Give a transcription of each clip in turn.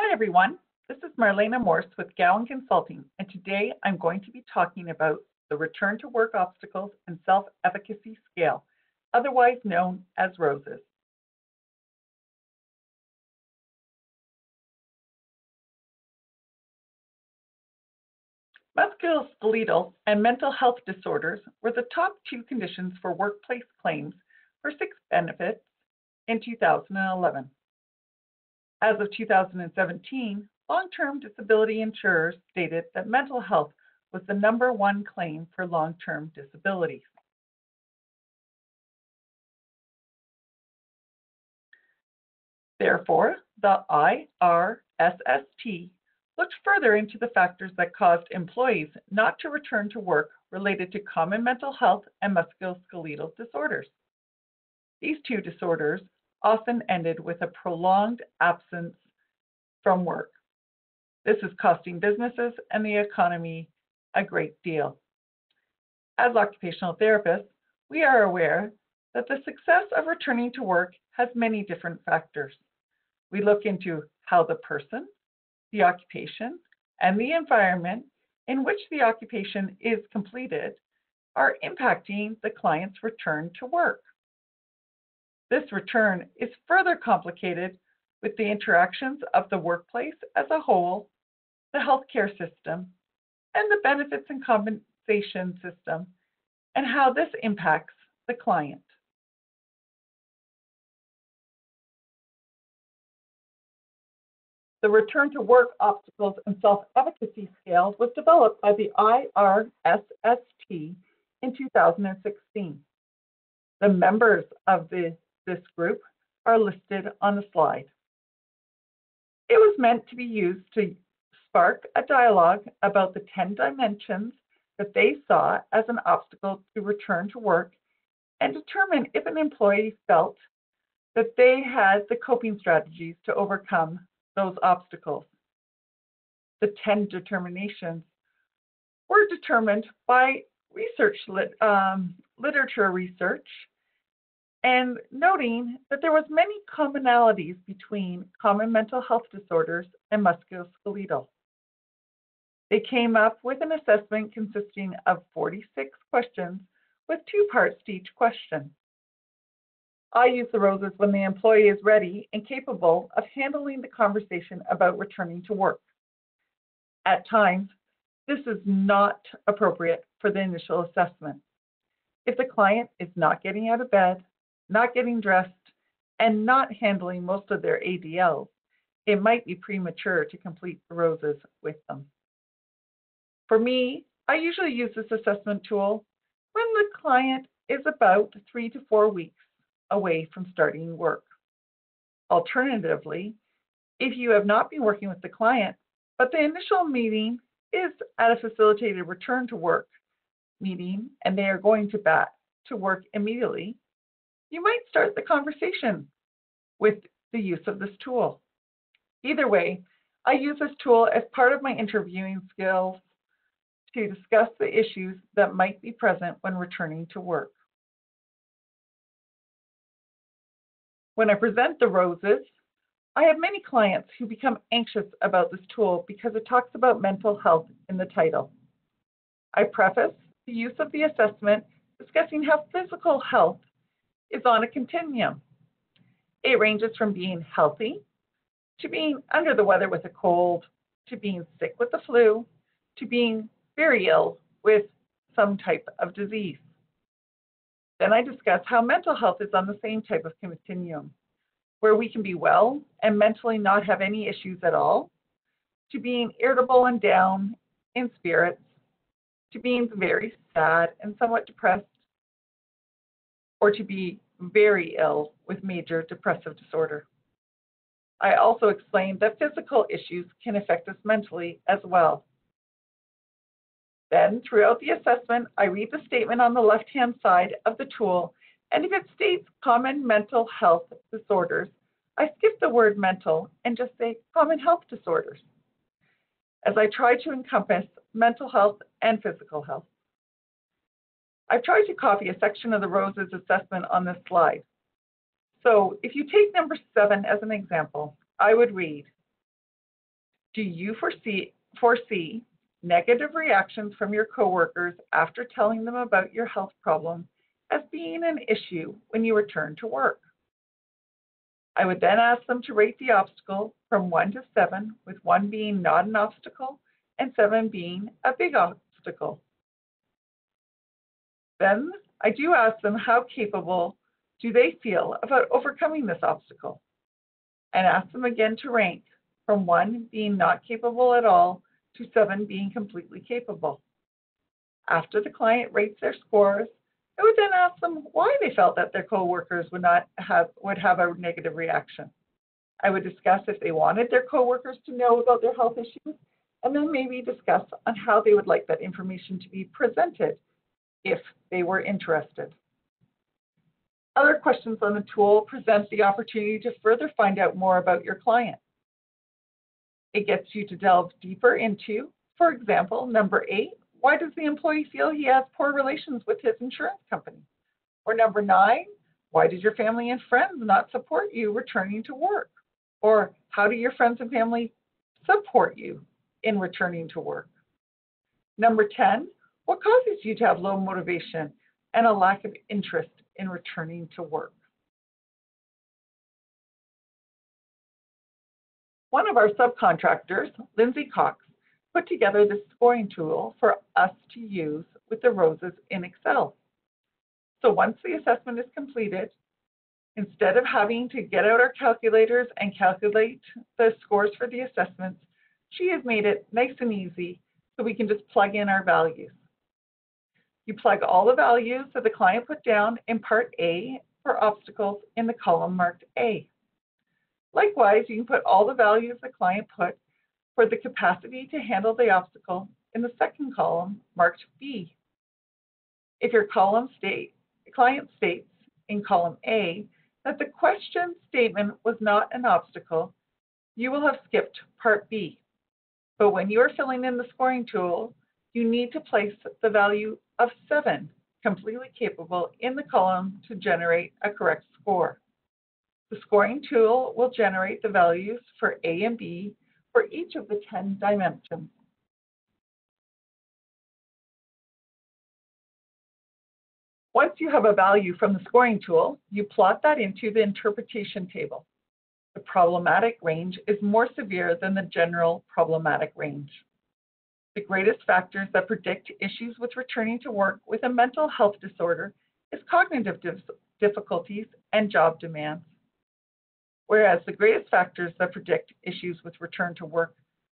Hi everyone, this is Marlene Morse with Gowan Consulting, and today I'm going to be talking about the Return to Work Obstacles and Self-Efficacy Scale, otherwise known as ROSES. Musculoskeletal and mental health disorders were the top two conditions for workplace claims for sick benefits in 2011. As of 2017, long-term disability insurers stated that mental health was the number one claim for long-term disability. Therefore, the IRSST looked further into the factors that caused employees not to return to work related to common mental health and musculoskeletal disorders. These two disorders often ended with a prolonged absence from work. This is costing businesses and the economy a great deal. As occupational therapists, we are aware that the success of returning to work has many different factors. We look into how the person, the occupation, and the environment in which the occupation is completed are impacting the client's return to work. This return is further complicated with the interactions of the workplace as a whole, the healthcare system, and the benefits and compensation system, and how this impacts the client. The Return to Work Obstacles and Self-Efficacy Scale was developed by the IRSST in 2016. The members of the, this group are listed on the slide. It was meant to be used to spark a dialogue about the 10 dimensions that they saw as an obstacle to return to work and determine if an employee felt that they had the coping strategies to overcome those obstacles. The 10 determinations were determined by research um, literature research and noting that there was many commonalities between common mental health disorders and musculoskeletal. They came up with an assessment consisting of 46 questions with two parts to each question. I use the roses when the employee is ready and capable of handling the conversation about returning to work. At times, this is not appropriate for the initial assessment. If the client is not getting out of bed, not getting dressed, and not handling most of their ADLs, it might be premature to complete the roses with them. For me, I usually use this assessment tool when the client is about three to four weeks away from starting work. Alternatively, if you have not been working with the client, but the initial meeting is at a facilitated return to work meeting and they are going to bat to work immediately, you might start the conversation with the use of this tool. Either way, I use this tool as part of my interviewing skills to discuss the issues that might be present when returning to work. When I present the roses, I have many clients who become anxious about this tool because it talks about mental health in the title. I preface the use of the assessment discussing how physical health is on a continuum. It ranges from being healthy to being under the weather with a cold, to being sick with the flu, to being very ill with some type of disease. Then I discuss how mental health is on the same type of continuum, where we can be well and mentally not have any issues at all, to being irritable and down in spirits, to being very sad and somewhat depressed, or to be very ill with major depressive disorder. I also explained that physical issues can affect us mentally as well. Then, throughout the assessment, I read the statement on the left-hand side of the tool, and if it states common mental health disorders, I skip the word mental and just say common health disorders, as I try to encompass mental health and physical health. I've tried to copy a section of the ROSES assessment on this slide. So if you take number seven as an example, I would read, Do you foresee, foresee negative reactions from your coworkers after telling them about your health problem as being an issue when you return to work? I would then ask them to rate the obstacle from 1 to 7, with 1 being not an obstacle and 7 being a big obstacle. Then I do ask them how capable do they feel about overcoming this obstacle and ask them again to rank from 1 being not capable at all to 7 being completely capable. After the client rates their scores, I would then ask them why they felt that their coworkers would not have would have a negative reaction. I would discuss if they wanted their coworkers to know about their health issues, and then maybe discuss on how they would like that information to be presented if they were interested. Other questions on the tool present the opportunity to further find out more about your client. It gets you to delve deeper into, for example, number eight, why does the employee feel he has poor relations with his insurance company? Or number nine, why did your family and friends not support you returning to work? Or how do your friends and family support you in returning to work? Number 10, what causes you to have low motivation and a lack of interest in returning to work? One of our subcontractors, Lindsay Cox, put together this scoring tool for us to use with the roses in Excel. So once the assessment is completed, instead of having to get out our calculators and calculate the scores for the assessments, she has made it nice and easy so we can just plug in our values. You plug all the values that the client put down in part A for obstacles in the column marked A. Likewise, you can put all the values the client put for the capacity to handle the obstacle in the second column marked B. If your column state, client states in column A that the question statement was not an obstacle, you will have skipped part B. But when you are filling in the scoring tool, you need to place the value of 7, completely capable, in the column to generate a correct score. The scoring tool will generate the values for A and B for each of the 10 dimensions. Once you have a value from the scoring tool, you plot that into the interpretation table. The problematic range is more severe than the general problematic range. The greatest factors that predict issues with returning to work with a mental health disorder is cognitive difficulties and job demands whereas the greatest factors that predict issues with return to work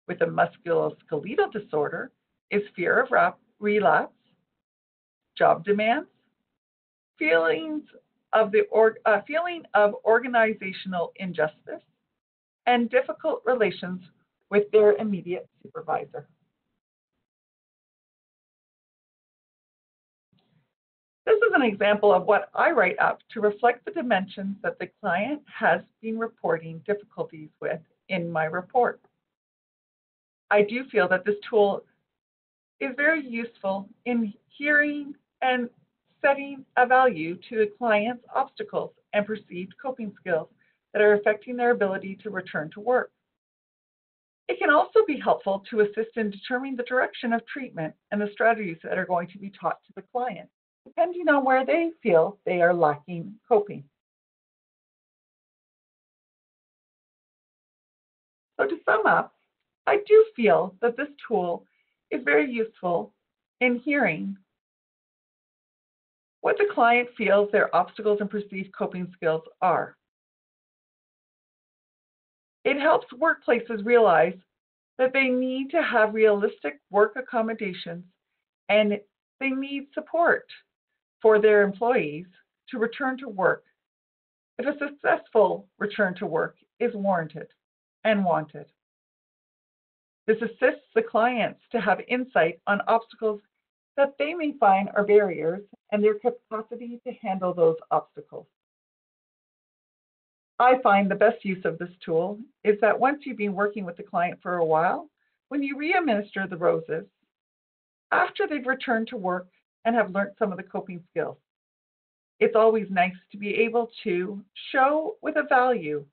with a musculoskeletal disorder is fear of relapse, job demands, feelings of the or, uh, feeling of organizational injustice, and difficult relations with their immediate supervisor. This is an example of what I write up to reflect the dimensions that the client has been reporting difficulties with in my report. I do feel that this tool is very useful in hearing and setting a value to the client's obstacles and perceived coping skills that are affecting their ability to return to work. It can also be helpful to assist in determining the direction of treatment and the strategies that are going to be taught to the client depending on where they feel they are lacking coping. So to sum up, I do feel that this tool is very useful in hearing what the client feels their obstacles and perceived coping skills are. It helps workplaces realize that they need to have realistic work accommodations and they need support for their employees to return to work if a successful return to work is warranted and wanted. This assists the clients to have insight on obstacles that they may find are barriers and their capacity to handle those obstacles. I find the best use of this tool is that once you've been working with the client for a while, when you re-administer the roses, after they've returned to work, and have learned some of the coping skills. It's always nice to be able to show with a value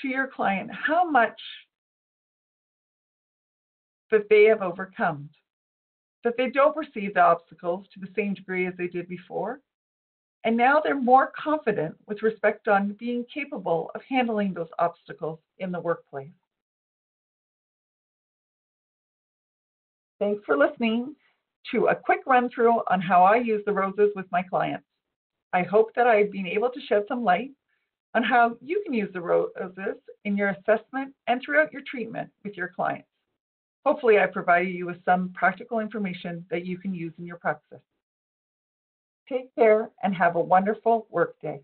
to your client how much that they have overcome, that they don't perceive the obstacles to the same degree as they did before, and now they're more confident with respect on being capable of handling those obstacles in the workplace. Thanks for listening to a quick run through on how I use the roses with my clients. I hope that I've been able to shed some light on how you can use the roses in your assessment and throughout your treatment with your clients. Hopefully, I provided you with some practical information that you can use in your practice. Take care and have a wonderful workday.